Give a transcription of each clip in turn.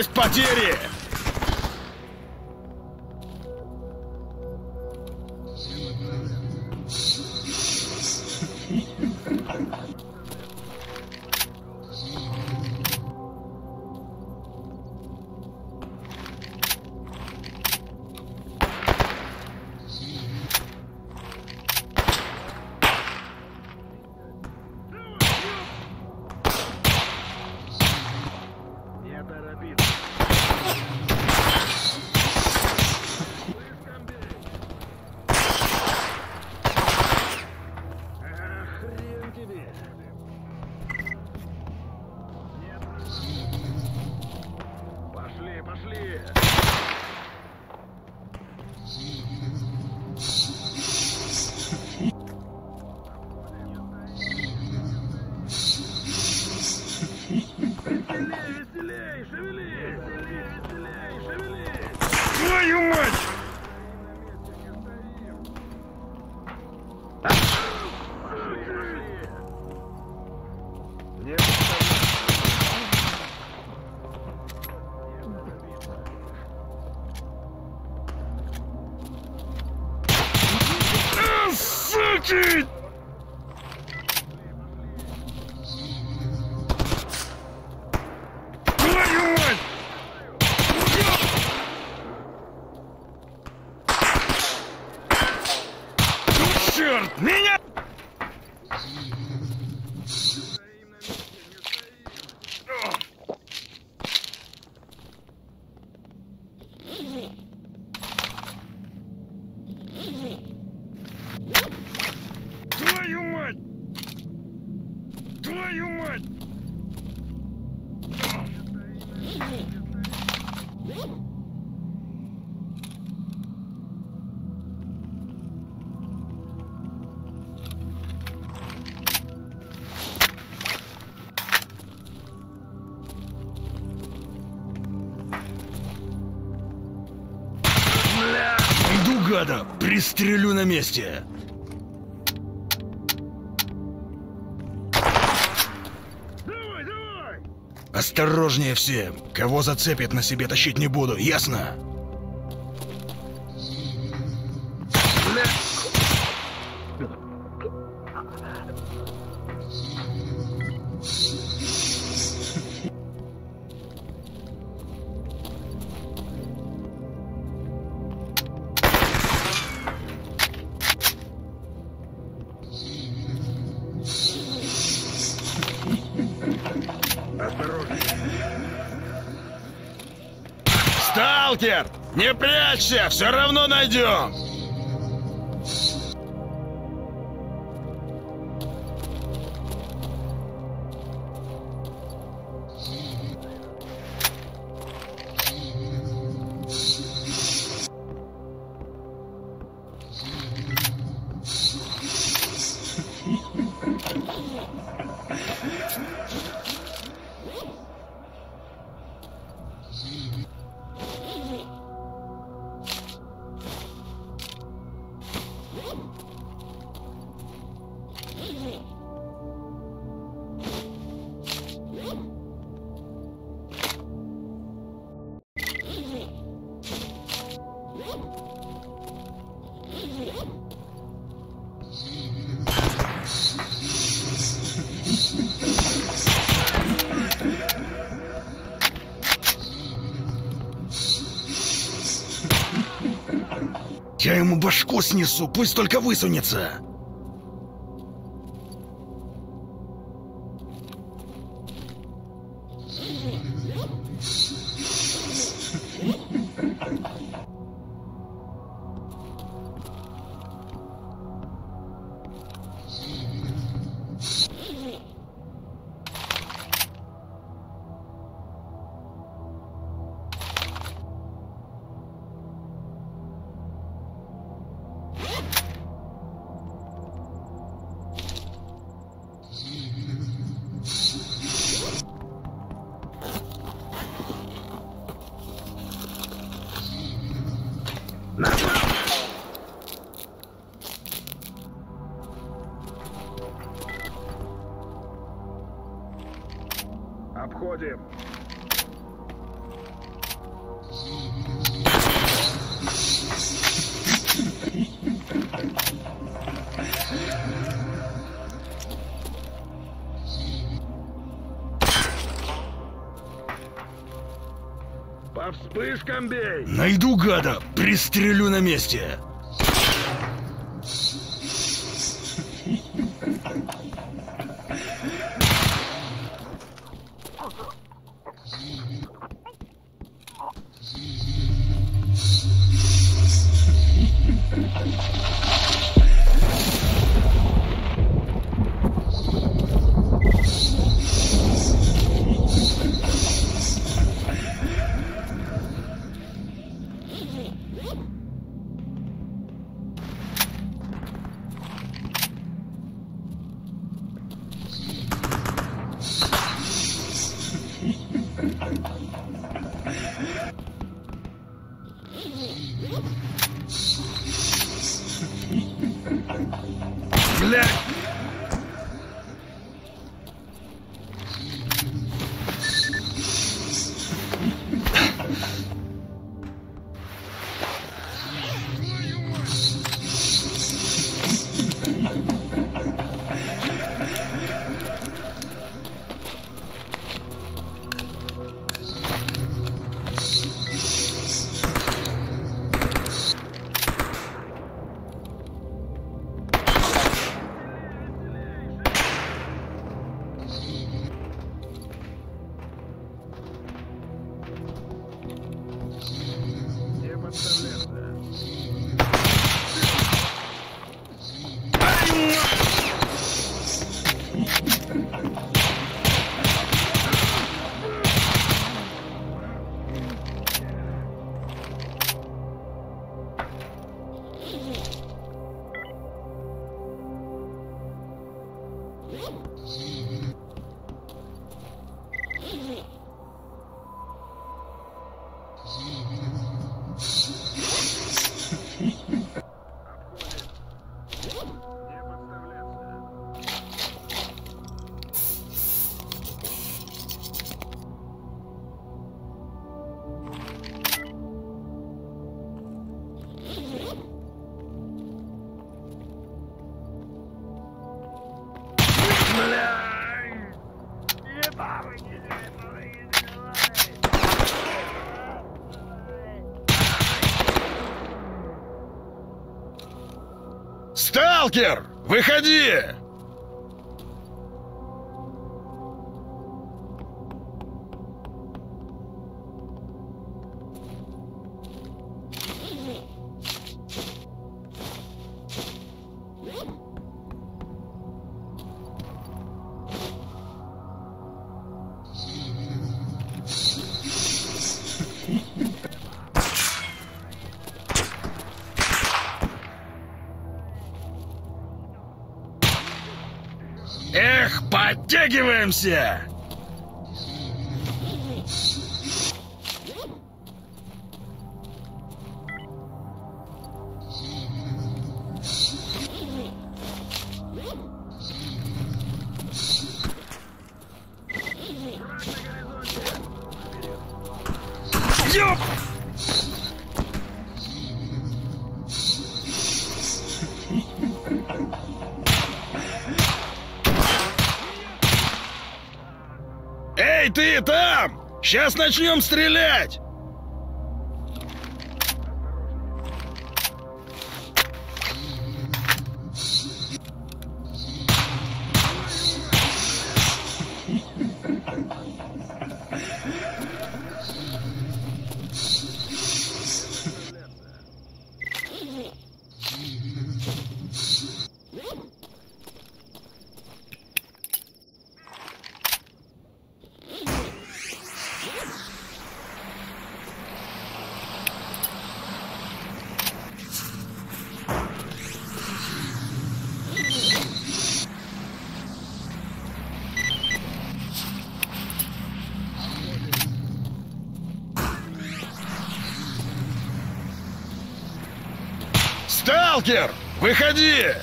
Есть потери! Гада! Пристрелю на месте! Давай, давай! Осторожнее все! Кого зацепит, на себе тащить не буду, ясно? Сталкер! Не прячься, все равно найдем! Я ему башку снесу, пусть только высунется! Найду гада, пристрелю на месте. let Сталкер! Выходи! Подтягиваемся! Там! Сейчас начнем стрелять! Сталкер! Выходи!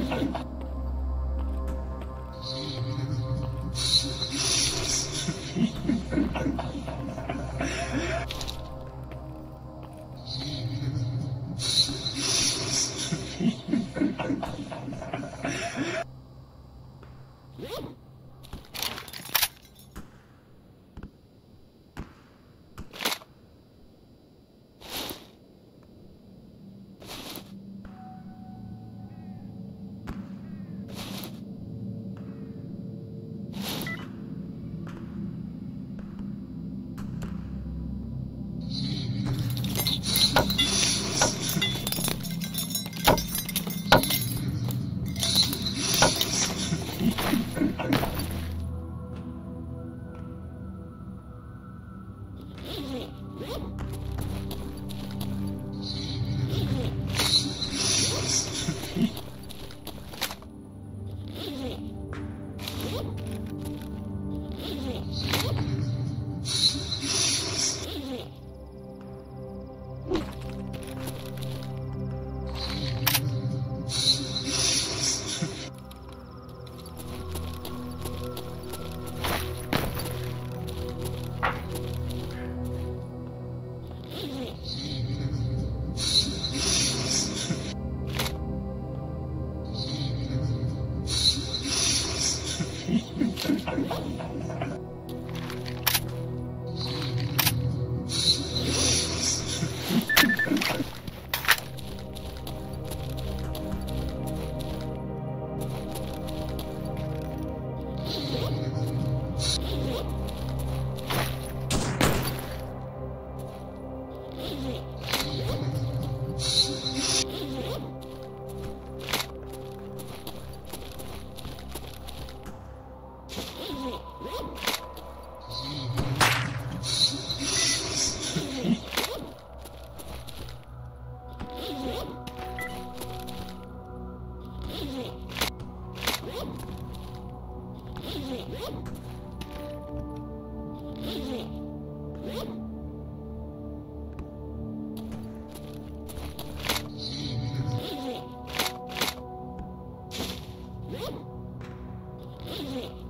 I'm sorry. は。Wait a minute.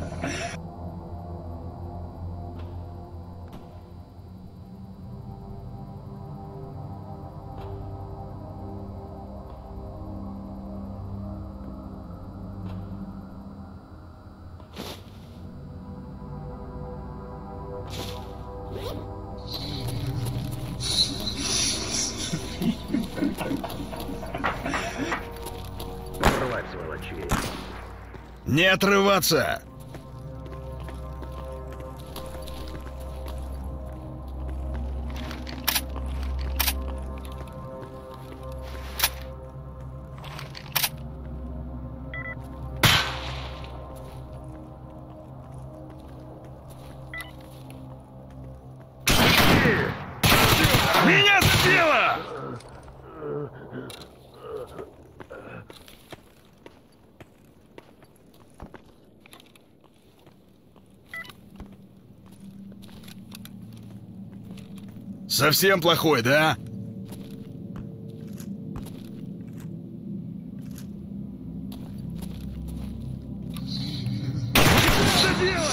Не отрываться! Совсем плохой, да? Что дело?